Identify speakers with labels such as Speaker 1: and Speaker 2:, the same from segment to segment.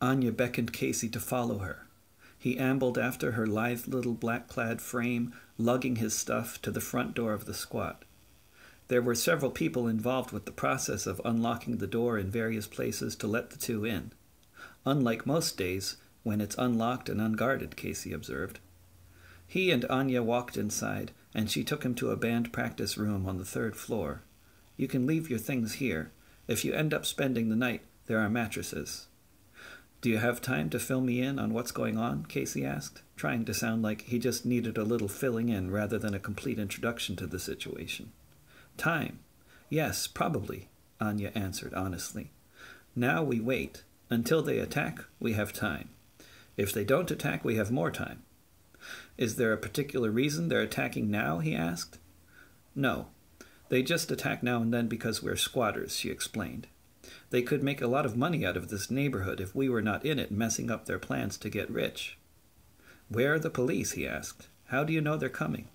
Speaker 1: Anya beckoned Casey to follow her. He ambled after her lithe little black clad frame, lugging his stuff to the front door of the squat. There were several people involved with the process of unlocking the door in various places to let the two in. Unlike most days, when it's unlocked and unguarded, Casey observed. He and Anya walked inside, and she took him to a band practice room on the third floor. You can leave your things here. If you end up spending the night, there are mattresses. Do you have time to fill me in on what's going on? Casey asked, trying to sound like he just needed a little filling in rather than a complete introduction to the situation. Time? Yes, probably, Anya answered honestly. Now we wait. Until they attack, we have time. If they don't attack, we have more time. Is there a particular reason they're attacking now? he asked. No. They just attack now and then because we're squatters, she explained. They could make a lot of money out of this neighborhood if we were not in it messing up their plans to get rich. Where are the police? he asked. How do you know they're coming?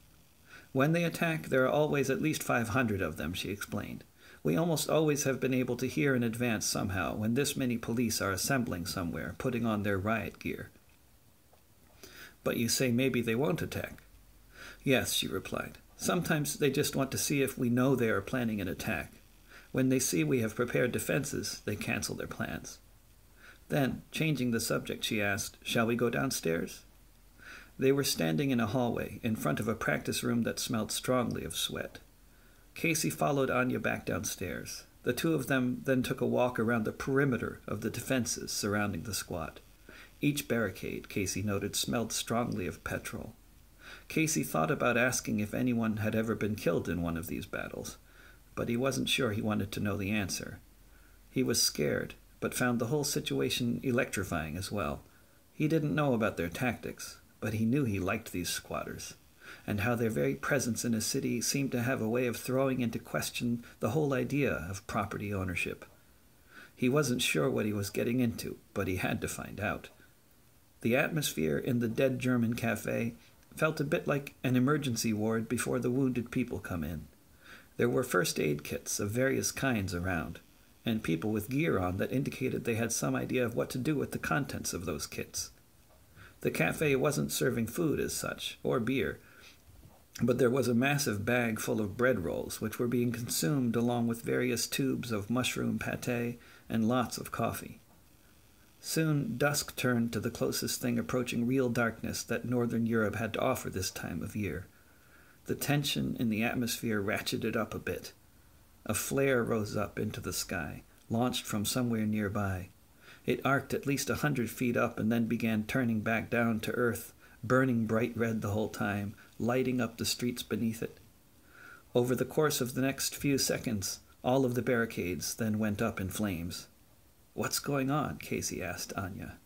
Speaker 1: When they attack, there are always at least 500 of them, she explained. We almost always have been able to hear in advance somehow when this many police are assembling somewhere, putting on their riot gear. But you say maybe they won't attack. Yes, she replied. Sometimes they just want to see if we know they are planning an attack. When they see we have prepared defenses, they cancel their plans. Then, changing the subject, she asked, Shall we go downstairs? They were standing in a hallway, in front of a practice room that smelled strongly of sweat. Casey followed Anya back downstairs. The two of them then took a walk around the perimeter of the defenses surrounding the squat. Each barricade, Casey noted, smelled strongly of petrol. Casey thought about asking if anyone had ever been killed in one of these battles, but he wasn't sure he wanted to know the answer. He was scared, but found the whole situation electrifying as well. He didn't know about their tactics, but he knew he liked these squatters, and how their very presence in a city seemed to have a way of throwing into question the whole idea of property ownership. He wasn't sure what he was getting into, but he had to find out. The atmosphere in the dead German cafe felt a bit like an emergency ward before the wounded people come in. There were first aid kits of various kinds around, and people with gear on that indicated they had some idea of what to do with the contents of those kits. The cafe wasn't serving food as such, or beer, but there was a massive bag full of bread rolls, which were being consumed along with various tubes of mushroom pate and lots of coffee. Soon dusk turned to the closest thing approaching real darkness that Northern Europe had to offer this time of year. The tension in the atmosphere ratcheted up a bit. A flare rose up into the sky, launched from somewhere nearby. It arced at least a hundred feet up and then began turning back down to earth, burning bright red the whole time, lighting up the streets beneath it. Over the course of the next few seconds, all of the barricades then went up in flames. What's going on? Casey asked Anya.